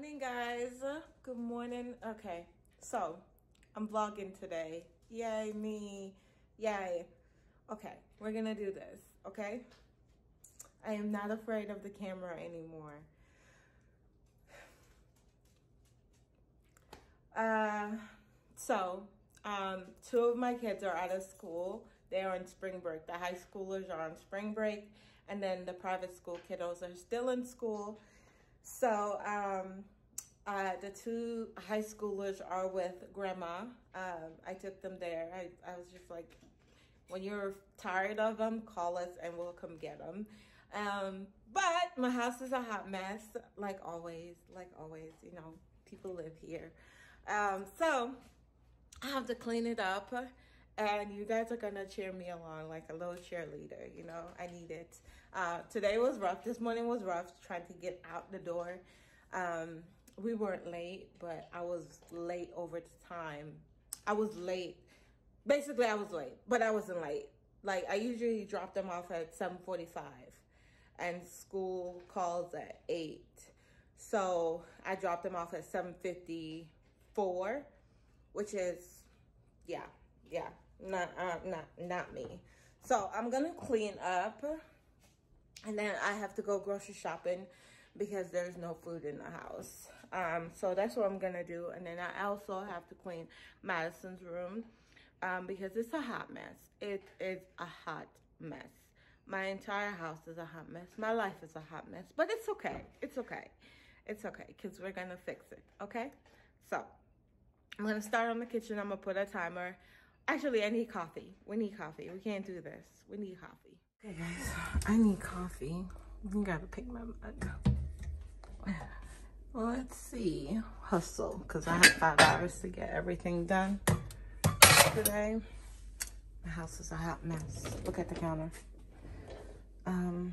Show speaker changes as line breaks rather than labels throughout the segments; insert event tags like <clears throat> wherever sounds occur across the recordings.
morning, guys. Good morning. Okay, so I'm vlogging today. Yay, me. Yay. Okay, we're gonna do this, okay? I am not afraid of the camera anymore. Uh, so, um, two of my kids are out of school. They are on spring break. The high schoolers are on spring break, and then the private school kiddos are still in school. So, um, uh, the two high schoolers are with grandma. Um, I took them there. I, I was just like, when you're tired of them, call us and we'll come get them. Um, but my house is a hot mess, like always, like always, you know, people live here. Um, so I have to clean it up and you guys are gonna cheer me along like a little cheerleader, you know, I need it. Uh, today was rough, this morning was rough trying to get out the door. Um, we weren't late, but I was late over the time. I was late. Basically, I was late, but I wasn't late. Like, I usually drop them off at 7.45, and school calls at 8. So, I dropped them off at 7.54, which is, yeah, yeah, not, uh, not, not me. So, I'm going to clean up, and then I have to go grocery shopping because there's no food in the house. Um, so that's what I'm gonna do. And then I also have to clean Madison's room um, because it's a hot mess. It is a hot mess. My entire house is a hot mess. My life is a hot mess, but it's okay. It's okay. It's okay because we're gonna fix it, okay? So I'm gonna start on the kitchen. I'm gonna put a timer. Actually, I need coffee. We need coffee. We can't do this. We need coffee. Okay, guys, I need coffee. You gotta pick my mug. Let's see. Hustle, because I have five hours to get everything done today. My house is a hot mess. Look at the counter. Um,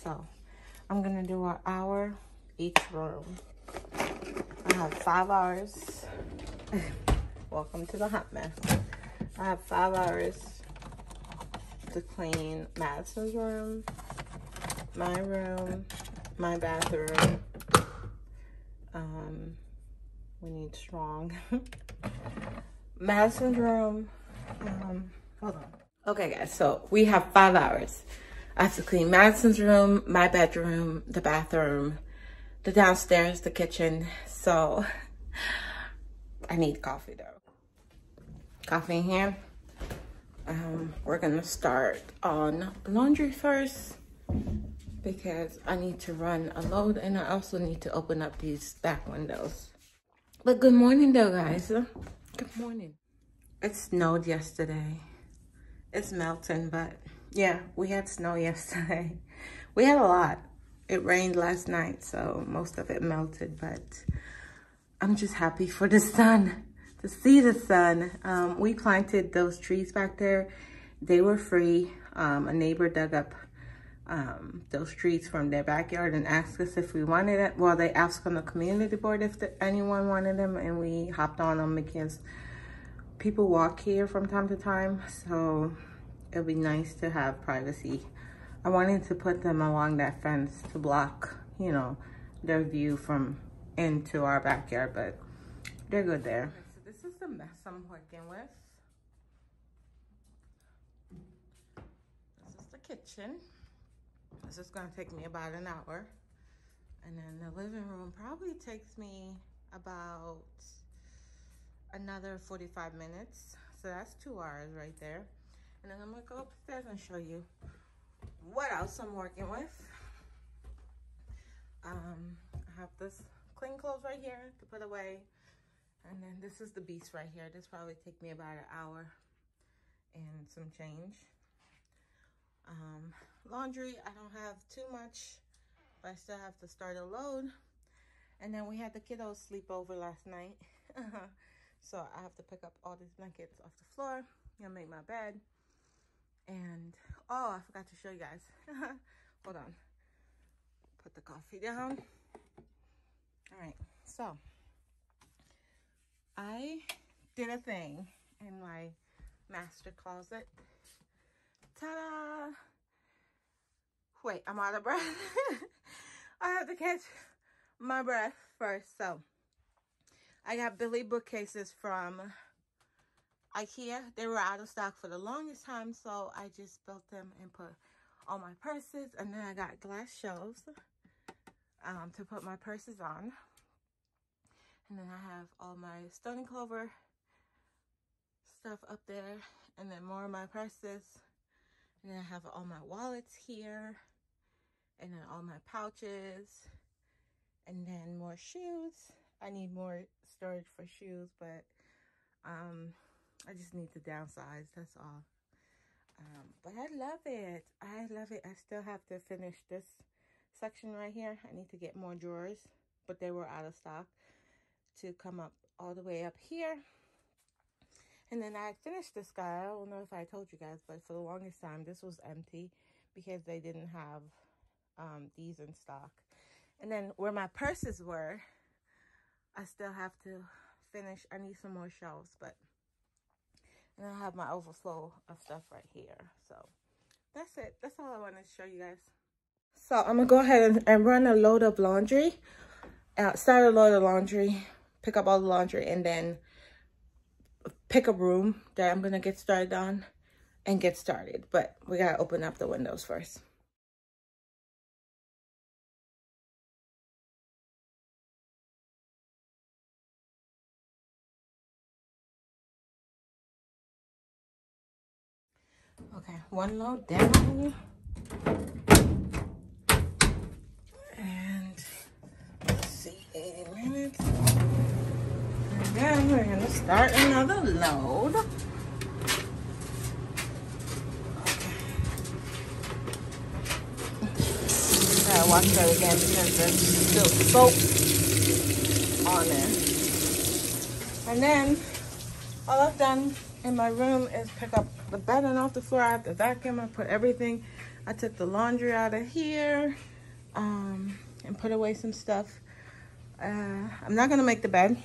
so, I'm going to do an hour each room. I have five hours. <laughs> Welcome to the hot mess. I have five hours to clean Madison's room, my room, my bathroom, um, we need strong. <laughs> Madison's room. Um, hold on. Okay, guys, so we have five hours. I have to clean Madison's room, my bedroom, the bathroom, the downstairs, the kitchen. So <laughs> I need coffee though. Coffee in here. Um, we're gonna start on laundry first because I need to run a load and I also need to open up these back windows. But good morning though, guys. Good morning. It snowed yesterday. It's melting, but yeah, we had snow <laughs> yesterday. We had a lot. It rained last night, so most of it melted, but I'm just happy for the <laughs> sun, to see the sun. Um, we planted those trees back there. They were free. Um, a neighbor dug up um, those trees from their backyard and asked us if we wanted it. Well, they asked on the community board if the, anyone wanted them and we hopped on them because people walk here from time to time. So it'd be nice to have privacy. I wanted to put them along that fence to block, you know, their view from into our backyard, but they're good there. Mess I'm working with. This is the kitchen. This is gonna take me about an hour. And then the living room probably takes me about another 45 minutes. So that's two hours right there. And then I'm gonna go upstairs and show you what else I'm working with. Um, I have this clean clothes right here to put away. And then this is the beast right here. This probably take me about an hour and some change. Um, laundry, I don't have too much, but I still have to start a load. And then we had the kiddos sleep over last night. <laughs> so I have to pick up all these blankets off the floor. Gonna make my bed. And, oh, I forgot to show you guys. <laughs> Hold on. Put the coffee down. All right, so did a thing in my master closet. Ta-da! Wait, I'm out of breath. <laughs> I have to catch my breath first. So I got Billy bookcases from Ikea. They were out of stock for the longest time, so I just built them and put all my purses. And then I got glass shelves um, to put my purses on. And then I have all my Stoney Clover stuff up there. And then more of my purses. And then I have all my wallets here. And then all my pouches. And then more shoes. I need more storage for shoes, but um, I just need to downsize. That's all. Um, but I love it. I love it. I still have to finish this section right here. I need to get more drawers, but they were out of stock to come up all the way up here. And then I finished this guy. I don't know if I told you guys, but for the longest time, this was empty because they didn't have um, these in stock. And then where my purses were, I still have to finish. I need some more shelves, but and I have my overflow of stuff right here. So that's it. That's all I wanted to show you guys. So I'm to go ahead and, and, run a load of laundry. Uh, start a load of laundry. Pick up all the laundry and then pick a room that I'm going to get started on and get started. But we got to open up the windows first. Okay, one load down. And let's see, 80 minutes. Then we're gonna start another load. gotta wash that again because there's still soap on there. And then all I've done in my room is pick up the bedding off the floor. I have to vacuum. I put everything. I took the laundry out of here um, and put away some stuff. Uh, I'm not going to make the bed.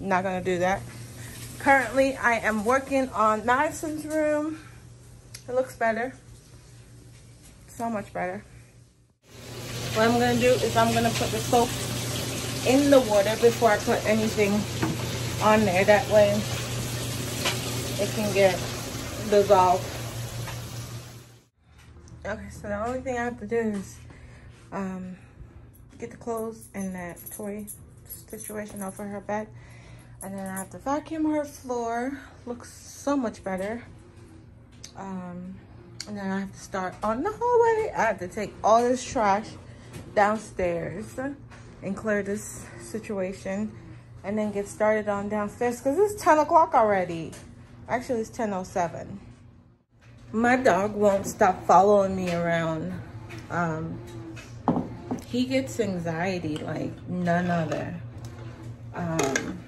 Not to do that. Currently, I am working on Madison's room. It looks better. So much better. What I'm to do is I'm to put the soap in the water before I put anything on there. That way it can get dissolved. Okay, so the only thing I have to do is um, get the clothes and that toy situation off of her bed. And then I have to vacuum her floor. Looks so much better. Um, and then I have to start on the hallway. I have to take all this trash downstairs and clear this situation. And then get started on downstairs because it's 10 o'clock already. Actually, it's 10.07. My dog won't stop following me around. Um, he gets anxiety like none other. Um,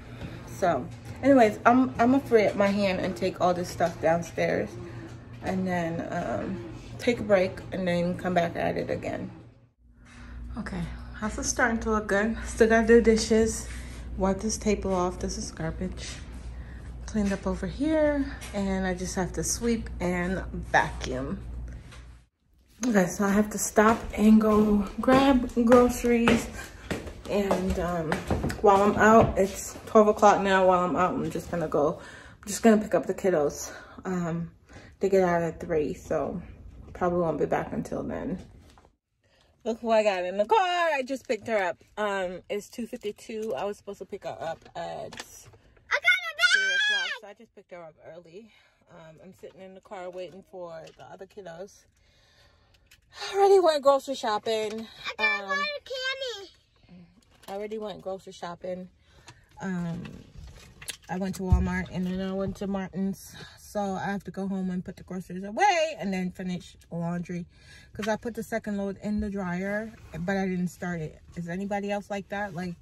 so, anyways, I'm, I'm gonna free up my hand and take all this stuff downstairs. And then um, take a break and then come back at it again. Okay, house is starting to look good. Still gotta do dishes. Wipe this table off. This is garbage cleaned up over here and I just have to sweep and vacuum. Okay, so I have to stop and go grab groceries. And um, while I'm out, it's 12 o'clock now. While I'm out, I'm just gonna go, I'm just gonna pick up the kiddos. Um, they get out at three, so probably won't be back until then. Look who I got in the car. I just picked her up. Um, it's 2.52. I was supposed to pick her up at o'clock, so I just picked her up early. Um, I'm sitting in the car waiting for the other kiddos. I already went grocery shopping. I got um, a lot of candy. I already went grocery shopping. Um, I went to Walmart and then I went to Martin's. So I have to go home and put the groceries away and then finish laundry. Because I put the second load in the dryer, but I didn't start it. Is anybody else like that? Like,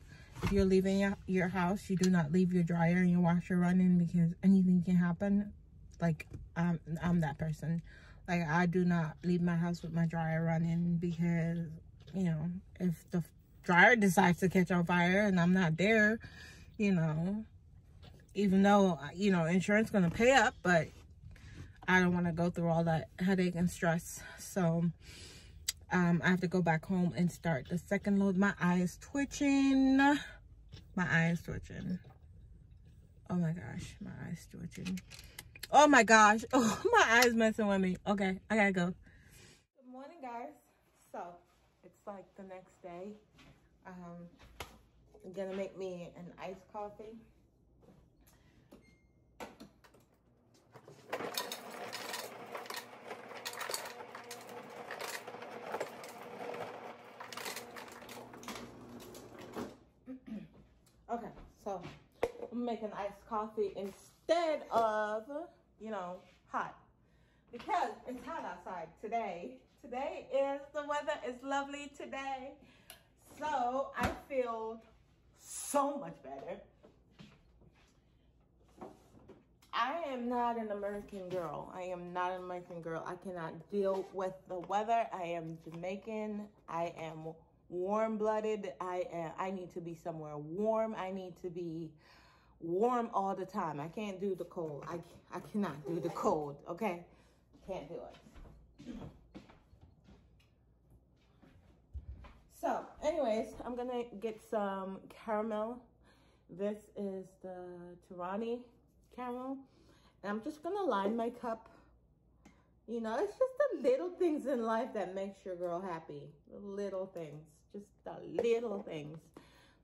if you're leaving your, your house, you do not leave your dryer and your washer running because anything can happen. Like, I'm, I'm that person. Like, I do not leave my house with my dryer running because, you know, if the dryer decides to catch on fire and I'm not there, you know, even though, you know, insurance going to pay up, but I don't want to go through all that headache and stress. So, um, I have to go back home and start the second load. My eye is twitching. My eye is twitching. Oh my gosh, my eye is twitching. Oh my gosh. <laughs> Oh, my eye is messing with me. Okay, I gotta go. Good morning, guys. So, it's like the next day. Um, I'm gonna make me an iced coffee. okay, so I'm making iced coffee instead of, you know, hot. Because it's hot outside today. Today is, the weather is lovely today. So I feel so much better. I am not an American girl. I am not an American girl. I cannot deal with the weather. I am Jamaican. I am warm-blooded. I am, I need to be somewhere warm. I need to be warm all the time. I can't do the cold. I, I cannot do the cold, okay? Can't do it. So, anyways, I'm gonna get some caramel. This is the Torani caramel. And I'm just gonna line my cup. You know, it's just the little things in life that makes your girl happy. The little things, just the little things.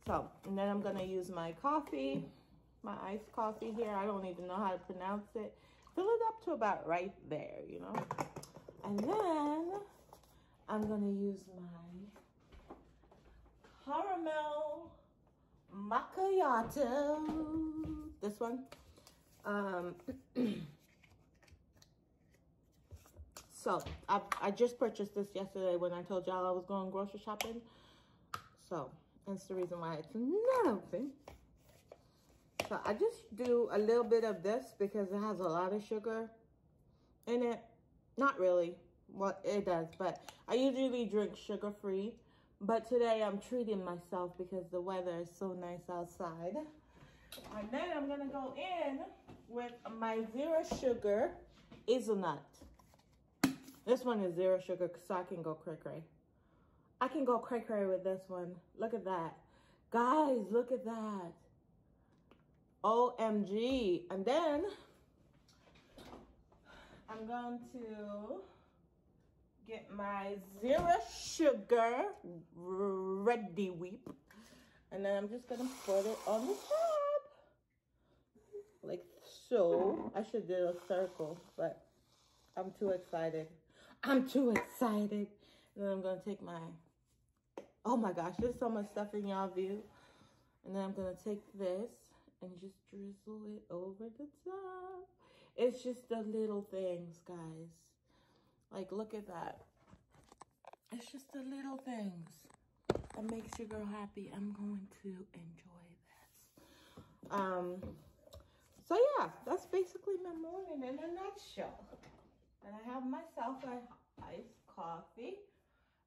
So, and then I'm gonna use my coffee, my iced coffee here. I don't even know how to pronounce it. Fill it up to about right there, you know? And then I'm gonna use my caramel macchiato. This one. Um, <clears throat> so I, I just purchased this yesterday when I told y'all I was going grocery shopping. So that's the reason why it's not open. So I just do a little bit of this because it has a lot of sugar in it. Not really. Well, it does, but I usually drink sugar-free. But today I'm treating myself because the weather is so nice outside. And then I'm gonna go in with my zero sugar hazelnut. This one is zero sugar so I can go cray cray. I can go cray cray with this one. Look at that. Guys, look at that. OMG. And then I'm going to get my zero sugar Reddi-wip. And then I'm just to put it on the top. Like so. I should do a circle, but I'm too excited. I'm too excited. And then I'm to take my, oh my gosh, there's so much stuff in y'all view. And then I'm to take this and just drizzle it over the top. It's just the little things, guys. Like, look at that. It's just the little things that makes your girl happy. I'm going to enjoy this. Um, so yeah, that's basically my morning in a nutshell. And I have myself a iced coffee.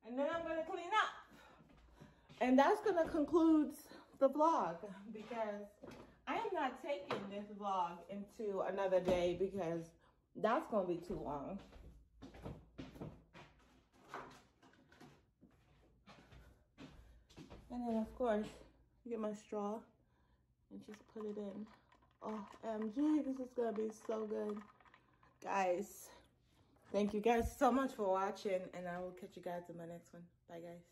And then I'm gonna clean up. And that's gonna conclude the vlog because I am not taking this vlog into another day because that's gonna be too long. And then of course, get my straw and just put it in. Oh, MG, this is gonna be so good. Guys, thank you guys so much for watching and I will catch you guys in my next one. Bye guys.